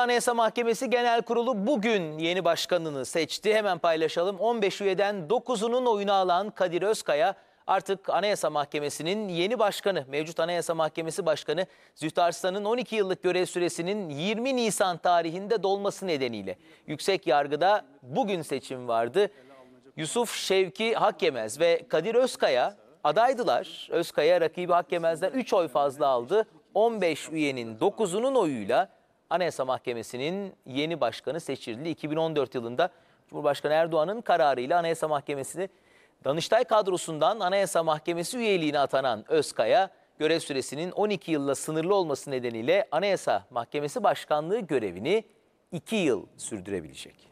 Anayasa Mahkemesi Genel Kurulu bugün yeni başkanını seçti. Hemen paylaşalım. 15 üyeden 9'unun oyunu alan Kadir Özkaya artık Anayasa Mahkemesi'nin yeni başkanı. Mevcut Anayasa Mahkemesi Başkanı Zühtü Arslan'ın 12 yıllık görev süresinin 20 Nisan tarihinde dolması nedeniyle yüksek yargıda bugün seçim vardı. Yusuf Şevki Hakkemez ve Kadir Özkaya adaydılar. Özkaya rakibi Hakkemez'den 3 oy fazla aldı. 15 üyenin 9'unun oyuyla Anayasa Mahkemesi'nin yeni başkanı seçildi. 2014 yılında Cumhurbaşkanı Erdoğan'ın kararıyla Anayasa Mahkemesi'ni Danıştay kadrosundan Anayasa Mahkemesi üyeliğine atanan Özkaya, görev süresinin 12 yılla sınırlı olması nedeniyle Anayasa Mahkemesi Başkanlığı görevini 2 yıl sürdürebilecek.